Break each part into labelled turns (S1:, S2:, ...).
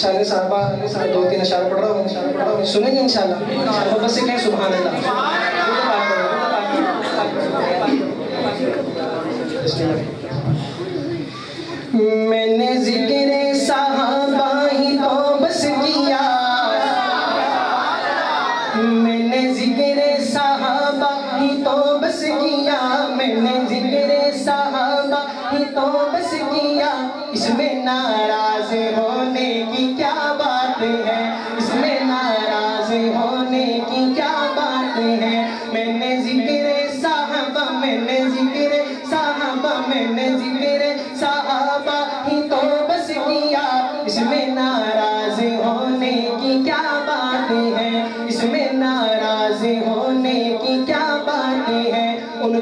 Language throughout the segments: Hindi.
S1: शायर साहबा साहब दो तीन अशार पढ़ रहा हूँ इनशाला सुनेंगे इंशाल्लाह। तो बस कहें सुबह अल्लाह।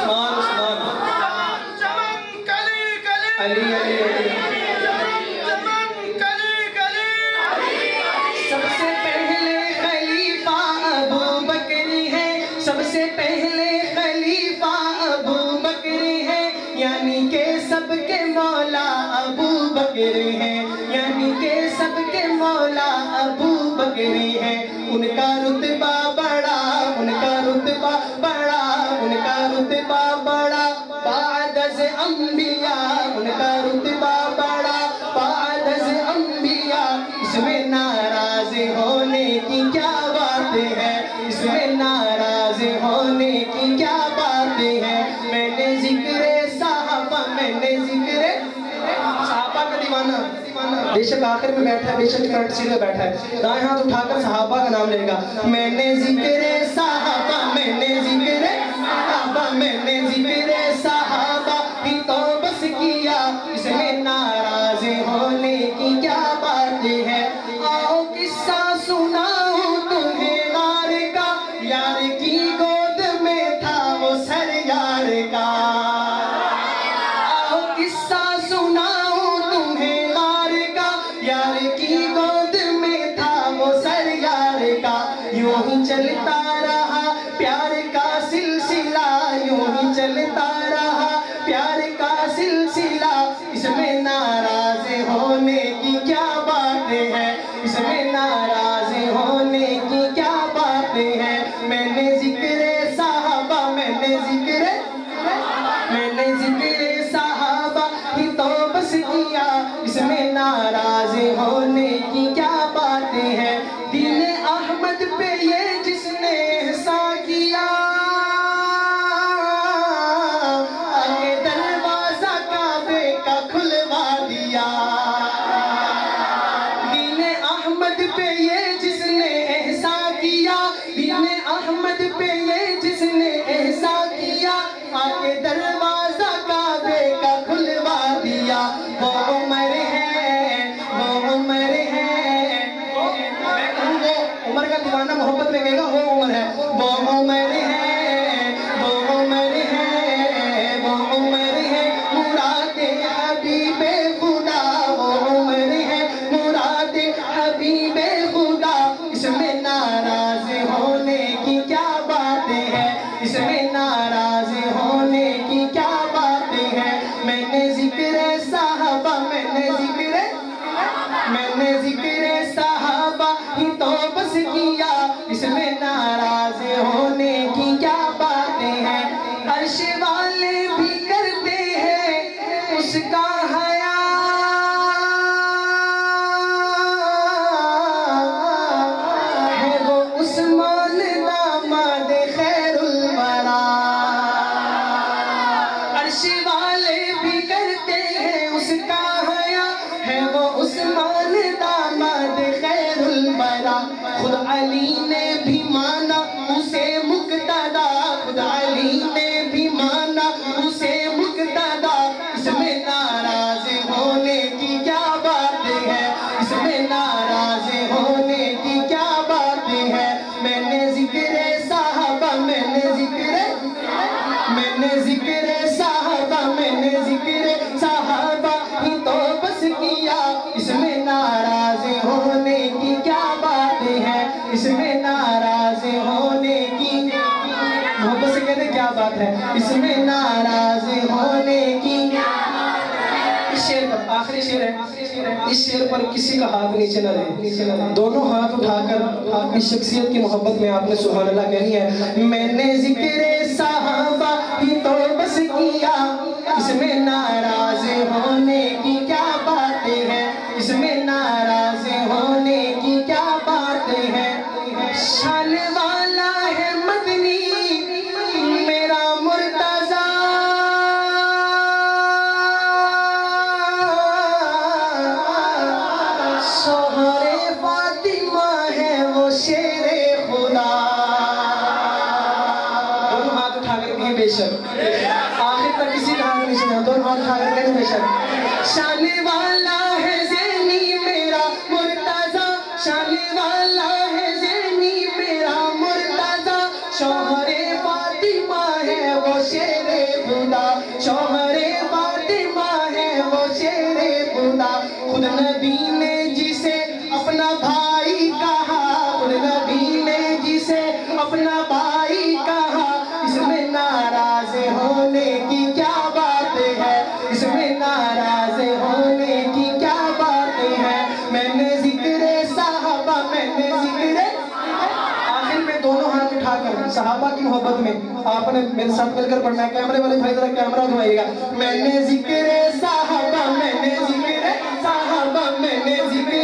S1: Come on. होने की क्या बात है? मैंने ज़िक्र साहबा, मैंने ज़िक्र साहबा का दीवाना। बेशक आखिर में बैठा है, बेशक फ्रंट सीट पर बैठा है। दाएँ हाथ उठाकर साहबा का नाम लेगा। मैंने ज़िक्र उसका हया है वो उस्मान दामाद खैरुल वरा अर्श वाले भी करते हैं उसका इस शेर पर किसी का हाथ नीचे न रहे दोनों हाथ उठाकर आपकी शख्सियत की मोहब्बत में आपने सुहा अल्लाह कहनी है। मैंने ज़िक्र साहबा ही तो बस किया। इसमें नाराज़ होने की क्या बातें हैं? इसमें नाराज़ बेशक शान वाला है जैनी मेरा मुर्तजा। शान वाला है जैनी मेरा मुर्तजा। शोहरे फातिमा है वो शेरे खुदा शोहरे फातिमा है वो शेरे खुदा खुद नबी ने जिसे अपना भाई साहबा मैंने ज़िक्र आखिर में दोनों हाथ उठाकर सहाबा की मोहब्बत में आपने मेरे साथ मिलकर पढ़ना है। कैमरे वाले भाई जरा कैमरा घुमाइएगा मैंने ज़िक्र सहाबा, मैंने ज़िक्र सहाबा, मैंने ज़िक्र